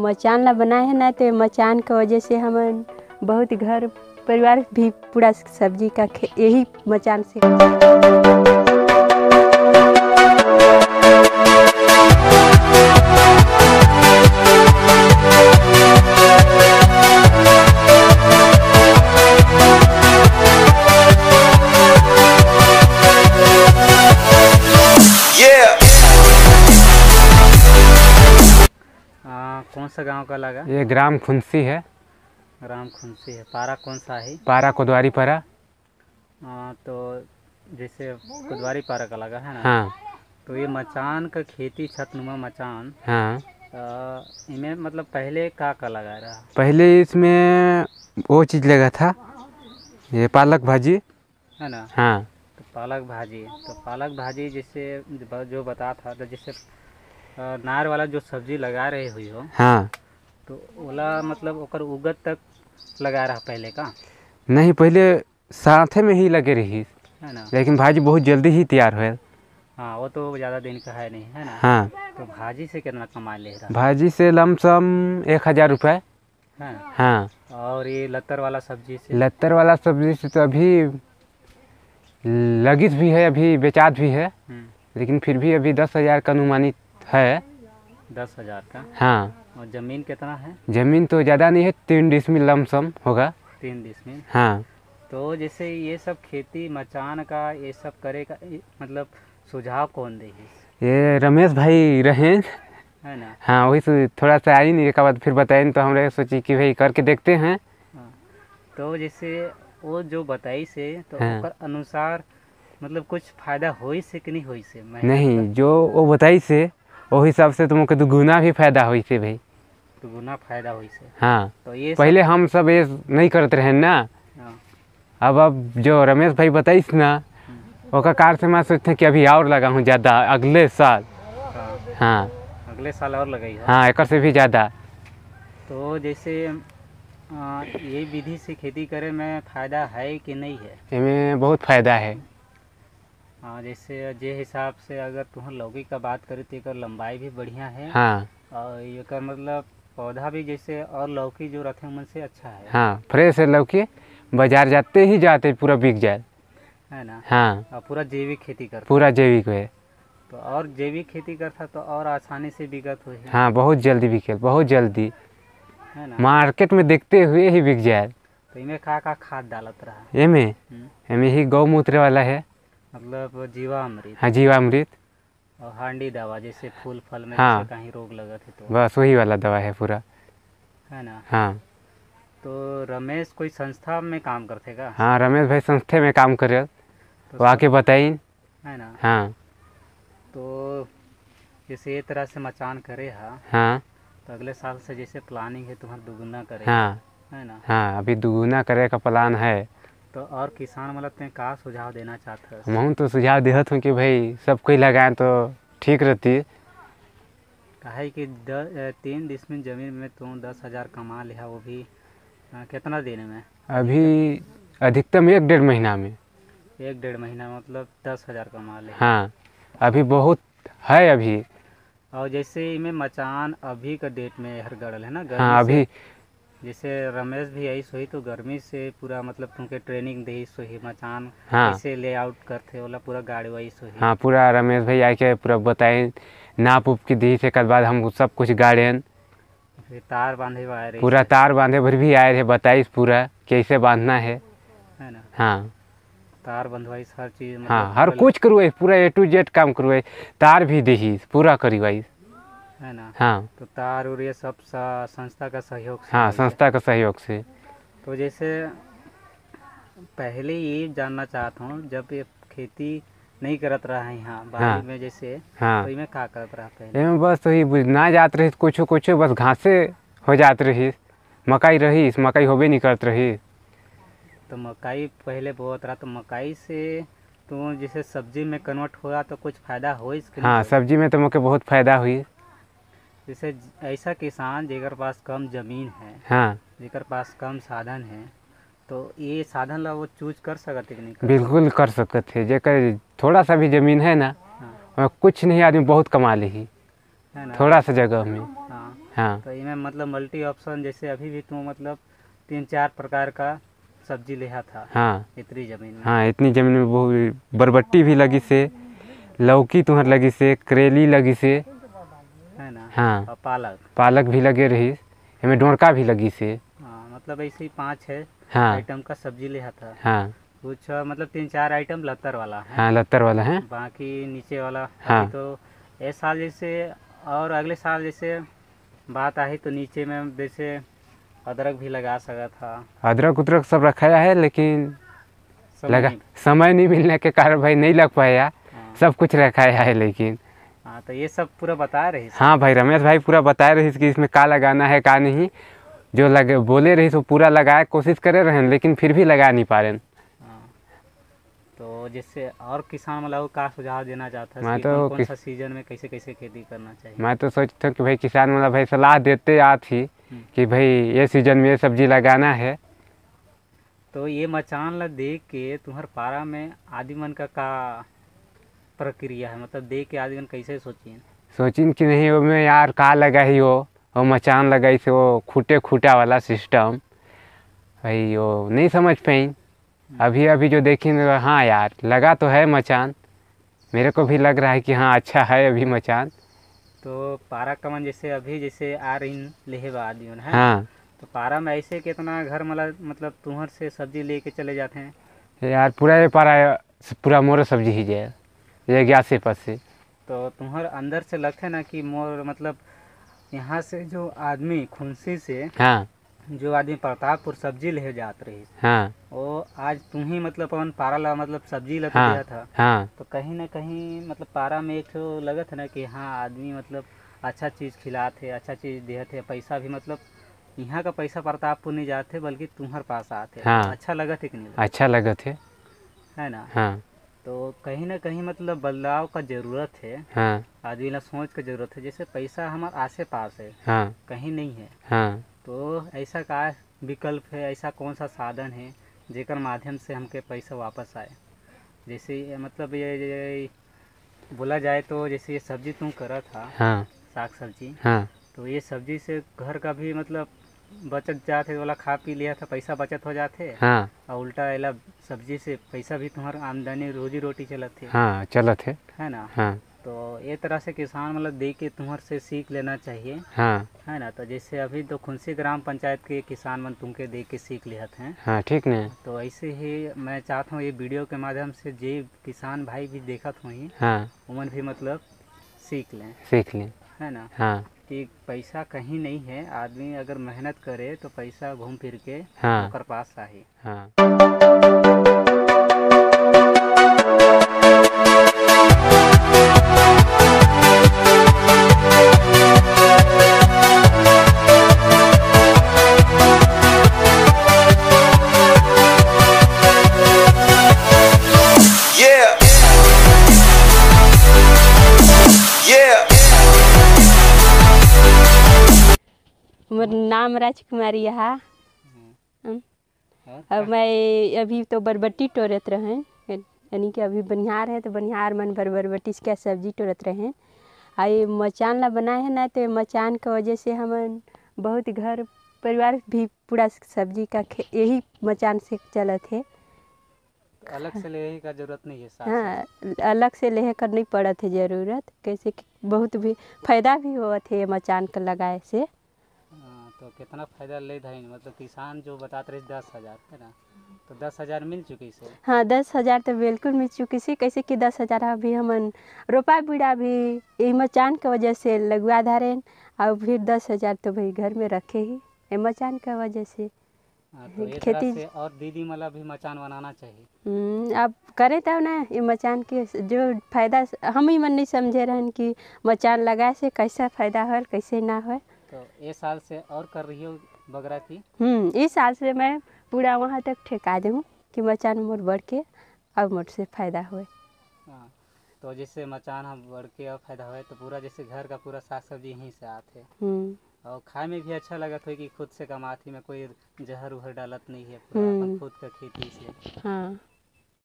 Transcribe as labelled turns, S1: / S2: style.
S1: मचान ला बनाए हैं ना तो मचान की वजह से हम बहुत घर परिवार भी पूरा सब्ज़ी का यही मचान से
S2: सा गाँव का लगा?
S3: ये ग्राम खुंसी है।
S2: राम खुंसी है। पारा कौन सा है?
S3: पारा कोदवारी पारा
S2: आ, तो जैसे कुदवारी पारा का लगा है ना?
S3: हाँ।
S2: तो ये मचान का खेती छतनुमा मचान।
S3: हाँ।
S2: इनमें मतलब पहले का का लगा रहा?
S3: पहले इसमें वो चीज़ लगा था। ये पालक भाजी।
S2: है ना?
S3: हाँ।
S2: तो पालक भाजी। तो पालक भाजी जैसे जो बता था तो जैसे नार वाला जो सब्ज़ी लगा रहे हुई हो
S3: हाँ।
S2: तो ओला मतलब ओकर उगत तक लगा रहा पहले का?
S3: नहीं पहले साथे में ही लगे रही।
S2: है ना?
S3: लेकिन भाजी बहुत जल्दी ही तैयार हुआ
S2: हाँ वो तो ज़्यादा दिन का है नहीं है ना?
S3: हाँ।
S2: तो भाजी से कितना कमा ले रहा?
S3: भाजी से लमसम एक हज़ार रुपये
S2: है
S3: हाँ।
S2: और ये लत्तर वाला सब्ज़ी से?
S3: लत्तर वाला सब्ज़ी से तो अभी लगित भी है अभी बेचात भी है।
S2: हम्म,
S3: लेकिन फिर भी अभी दस हज़ार का अनुमानित है?
S2: दस हज़ार का।
S3: हाँ।
S2: और ज़मीन कितना है?
S3: ज़मीन तो ज़्यादा नहीं है तीन डिसमिल लमसम होगा।
S2: तीन डिसमिल?
S3: हाँ।
S2: तो जैसे ये सब खेती मचान का ये सब करे का मतलब सुझाव कौन दे
S3: ये रमेश भाई रहे।
S2: है ना?
S3: हाँ वही से थोड़ा सा आई नहीं एक बाद फिर बताए तो हमने सोची कि भाई करके देखते हैं।
S2: हाँ। तो जैसे वो जो बताई से तो
S3: हाँ।
S2: अनुसार मतलब कुछ फ़ायदा होई से कि नहीं होई से?
S3: नहीं जो वो बताई से वो हिसाब से तुमको दुगुना भी फ़ायदा हुई से भाई।
S2: तो फ़ायदा होई से
S3: हाँ।
S2: तो ये
S3: पहले हम सब ये नहीं करते रहे ना।
S2: हाँ,
S3: अब अब जो रमेश भाई बताइस ना ओकर कार से मैं सोचते हैं कि अभी और लगा हूँ ज़्यादा अगले साल।
S2: हाँ,
S3: हाँ।
S2: अगले साल और लगाई हाँ।
S3: एक से भी ज़्यादा।
S2: तो जैसे आ, ये विधि से खेती करे में फ़ायदा है कि नहीं है?
S3: इसमें बहुत फ़ायदा है।
S2: हाँ जैसे जे हिसाब से अगर तुम लौकी का बात करे तो एक लंबाई भी बढ़िया है।
S3: हाँ।
S2: और एक मतलब पौधा भी जैसे और लौकी जो रखे मन से अच्छा है।
S3: हाँ फ्रेश है लौकी। बाज़ार जाते ही जाते पूरा बिक जाए।
S2: है ना?
S3: हाँ।
S2: और पूरा जैविक खेती कर
S3: पूरा जैविक है।
S2: तो और जैविक खेती करता तो और आसानी से बिकत हुई हाँ।
S3: बहुत जल्दी बिके बहुत जल्दी।
S2: है ना?
S3: मार्केट में देखते हुए ही बिक जाए।
S2: तो इनमें का का खाद डालत रहा।
S3: एमे?
S2: हम्म,
S3: एमे ही गौमूत्र वाला है।
S2: मतलब जीवामृत।
S3: हाँ जीवामृत।
S2: और हांडी दवा जैसे फूल फल में
S3: हाँ।
S2: कहीं रोग लगत है तो।
S3: बस वही वाला दवा है पूरा।
S2: है ना?
S3: हाँ।
S2: तो रमेश कोई संस्था में काम करते का?
S3: हाँ रमेश भाई संस्था में काम करे
S2: तो
S3: आके बताई।
S2: है ना?
S3: हाँ।
S2: तो जैसे ये तरह से मचान करे हा
S3: हाँ।
S2: तो अगले साल से जैसे प्लानिंग है तुम्हारा दुगुना करे।
S3: हाँ।
S2: है ना?
S3: हाँ अभी दुगुना करे का प्लान है।
S2: तो और किसान मतलब तुम्हें का सुझाव देना चाहते हो?
S3: हम तो सुझाव देहत हूँ कि भाई सब कोई लगाएँ तो ठीक रहती।
S2: काहे कि द, तीन डिसमिल ज़मीन में तुम दस हज़ार कमा लिया वो भी अ, कितना दिन में?
S3: अभी अधिकतम एक डेढ़ महीना में।
S2: एक डेढ़ महीना मतलब दस हज़ार कमा ले।
S3: हाँ अभी बहुत है अभी।
S2: और जैसे इमें मचान अभी का डेट में हर गड़ल है ना?
S3: हाँ अभी
S2: जैसे रमेश भी आई सोई तो गर्मी से पूरा मतलब तुमके ट्रेनिंग दे सोही मचान
S3: हाँ।
S2: कैसे लेआउट करते होला पूरा गाड़ी वाई सोही।
S3: हाँ पूरा रमेश भाई आके पूरा बताए नाप उप की दी से बाद हम सब कुछ गाड़ियन
S2: तार बांधे वाले रही
S3: पूरा तार बांधे भर भी आए रहे बताइस पूरा कैसे बांधना है।
S2: है ना?
S3: हाँ।
S2: तार बंधवाई हर चीज़ मतलब
S3: हाँ हर कुछ करवाई पूरा ए टू जेड काम करवाई तार भी दही पूरा करवाई
S2: है ना?
S3: हाँ।
S2: तो तार और ये सब सा- संस्था का सहयोग से
S3: हाँ संस्था के सहयोग से।
S2: तो जैसे पहले ये जानना चाहता हूँ जब ये खेती नहीं करत रहा है। यहाँ बाड़ी
S3: हाँ।
S2: में जैसे
S3: हाँ।
S2: तो इमें का करत रहा पहले?
S3: एमे बस वही बुझना जात रही कुछ कुछ बस घासे हो जात रही मकई रही मकई होबे नहीं करत रही।
S2: तो मकई पहले बहुत रहा तो मकई से तो जैसे सब्ज़ी में कन्वर्ट हुआ तो कुछ फ़ायदा हो इसके
S3: हाँ सब्ज़ी में तो मुझे बहुत फ़ायदा हुई।
S2: जैसे ऐसा किसान जेकर पास कम ज़मीन है
S3: हाँ।
S2: जेकर पास कम साधन है तो ये साधन ला वो चूज़ कर सकते कि नहीं कर
S3: बिल्कुल कर सकते थे जेकर थोड़ा सा भी ज़मीन है ना
S2: हाँ,
S3: कुछ नहीं आदमी बहुत कमा ली
S2: है। ना?
S3: थोड़ा सा जगह में।
S2: हाँ।
S3: हाँ।
S2: तो इनमें मतलब मल्टी ऑप्शन जैसे अभी भी तू मतलब तीन चार प्रकार का सब्ज़ी लिया था
S3: हाँ।
S2: इतनी ज़मीन में।
S3: हाँ इतनी ज़मीन में बहुत बरबट्टी भी लगी से लौकी तुहर लगी से करेली लगी से
S2: है ना?
S3: हाँ।
S2: और पालक?
S3: पालक भी लगे रही। एमे डोरका भी लगी से।
S2: हाँ मतलब ऐसे ही पाँच है
S3: हाँ।
S2: आइटम का सब्ज़ी लिया था
S3: हाँ।
S2: कुछ मतलब तीन चार आइटम लत्तर वाला है।
S3: हाँ लत्तर वाला है।
S2: बाकी नीचे वाला।
S3: हाँ।
S2: तो इस साल जैसे और अगले साल जैसे बात आई तो नीचे में जैसे अदरक भी लगा सका था।
S3: अदरक उदरक सब रखाया है लेकिन
S2: सब
S3: लगा
S2: नहीं-
S3: समय नहीं मिलने के कारण भाई नहीं लग पाया।
S2: हाँ,
S3: सब कुछ रखाया है लेकिन
S2: हाँ तो ये सब पूरा बता रहे हैं
S3: हाँ भाई रमेश भाई पूरा बताए रही कि इसमें का लगाना है का नहीं। जो लगे बोले रही तो पूरा लगाए कोशिश करे रहे लेकिन फिर भी लगा नहीं पा रहे
S2: हाँ। तो जैसे और किसान मतलब का सुझाव देना चाहता है
S3: मैं तो
S2: कौन सा सीज़न में कैसे कैसे खेती करना चाहिए?
S3: मैं तो सोचता हूँ कि भाई किसान मतलब भाई सलाह देते आती
S2: हम्म।
S3: कि भाई ये सीज़न में ये सब्ज़ी लगाना है।
S2: तो ये मचान ला देख के तुम्हार पारा में आदिमन का का प्रक्रिया है? मतलब देख के आदिमन कैसे सोचिए
S3: सोचिन कि नहीं वो में यार का लगा ही? वो वो मचान लगाई से वो खूटे खूटा वाला सिस्टम भाई वो नहीं समझ पाई। अभी अभी जो देखी हाँ यार लगा तो है मचान। मेरे को भी लग रहा है कि हाँ अच्छा है अभी मचान।
S2: तो पारा कमन जैसे अभी जैसे आ रही लेहे बा आदिमन है?
S3: हाँ।
S2: तो पारा में ऐसे कितना घर मतलब मतलब तुम्हार से सब्ज़ी लेके चले जाते हैं?
S3: यार पूरा ये पारा पूरा मोर सब्ज़ी ही जाए। ये गया से
S2: तो तुम्हार अंदर से लगता है ना कि मोर मतलब यहाँ से जो आदमी खुनसी से
S3: हाँ।
S2: जो आदमी प्रतापपुर सब्ज़ी ले जात रही।
S3: हाँ।
S2: वो आज तुम ही मतलब अपन पारा ला मतलब सब्ज़ी ला
S3: हाँ।
S2: दिया था।
S3: हाँ।
S2: तो कहीं ना कहीं मतलब पारा में एक ठो लगत है ना कि हाँ आदमी मतलब अच्छा चीज़ खिलाते अच्छा चीज़ देते पैसा भी मतलब यहाँ का पैसा प्रतापपुर नहीं जाते बल्कि तुम्हार पास आते
S3: हाँ।
S2: अच्छा लगत है कि नहीं
S3: अच्छा लगा थे
S2: है ना?
S3: हाँ।
S2: तो कहीं ना कहीं मतलब बदलाव का ज़रूरत है।
S3: हाँ।
S2: आदमी ला सोच का ज़रूरत है जैसे पैसा हमारे आसे पास है।
S3: हाँ।
S2: कहीं नहीं है।
S3: हाँ।
S2: तो ऐसा का विकल्प है ऐसा कौन सा साधन है जेकर माध्यम से हमके पैसा वापस आए। जैसे ये मतलब ये, ये बोला जाए तो जैसे ये सब्ज़ी तुम करा था
S3: हाँ।
S2: साग सब्ज़ी।
S3: हाँ।
S2: तो ये सब्ज़ी से घर का भी मतलब बचत जाते वाला खा पी लिया था पैसा बचत हो जाते
S3: हाँ।
S2: और उल्टा एला सब्ज़ी से पैसा भी तुम्हारा आमदनी रोजी रोटी चलत थे
S3: हाँ चलो थे
S2: है ना?
S3: हाँ।
S2: तो ये तरह से किसान मतलब देख के तुम्हारे से सीख लेना चाहिए।
S3: हाँ।
S2: है ना? तो जैसे अभी तो खुनसी ग्राम पंचायत के किसान मन तुमके देख के सीख लिहत हैं।
S3: हाँ ठीक ने।
S2: तो ऐसे ही मैं चाहता हूँ ये वीडियो के माध्यम से जे किसान भाई भी देखत हुई
S3: हाँ।
S2: उमन भी मतलब सीख लें।
S3: सीख लें।
S2: है ना?
S3: हाँ।
S2: कि पैसा कहीं नहीं है आदमी अगर मेहनत करे तो पैसा घूम फिर के
S3: हाँ।
S2: ओकर पास आही
S3: हाँ।
S1: नाम राजकुमारी यहाँ।
S2: और
S1: अब मैं अभी तो बरबट्टी टोरत रहें। यानी कि अभी बनिहार है तो बनिहार मन भर बरबट्टी के सब्ज़ी टोरत रहें। आ ये मचान ला बनाए हैं ना तो मचान के वजह से हम बहुत घर परिवार भी पूरा सब्ज़ी का यही मचान से चलत है।
S2: अलग से लेने का ज़रूरत नहीं है
S1: हाँ अलग से लेहे कर नहीं पड़त है ज़रूरत। कैसे कि बहुत भी फ़ायदा भी होत है ये मचान के लगाए से।
S2: हाँ, तो कितना फ़ायदा ले धाइन मतलब किसान जो बताते रहे दस हज़ार है ना? तो दस हज़ार मिल चुकी इसे
S1: हाँ दस हज़ार तो बिल्कुल मिल चुकी सी कैसे कि दस हज़ार अभी हमन रोपा बीड़ा भी मचान के वजह से लगवा धारेन और फिर दस हज़ार तो भाई घर में रखे ही मचान के वजह से।
S2: हाँ, तो
S1: खेती-
S2: से और दीदी मतलब भी मचान बनाना चाहिए।
S1: हम्म, अब करे तब ना ये मचान के जो फ़ायदा हम ही मन नहीं समझे रहन कि मचान लगाए से कैसा फ़ायदा हो कैसे ना हो
S2: तो ये साल से और कर रही हो बगरा की?
S1: हम्म इस साल से मैं पूरा वहाँ तक ठेका दूँ कि मचान मोर बढ़ के अब मोर से फ़ायदा होए।
S2: हाँ तो जैसे मचान हम बढ़ के और फ़ायदा हुआ तो पूरा जैसे घर का पूरा साग सब्ज़ी यहीं से आते
S1: हम्म।
S2: और खाए में भी अच्छा लगत हो कि खुद से कमाती में कोई जहर उहर डालत नहीं है पूरा
S1: हम्म।
S2: अपन खुद का खेती से।
S1: हाँ।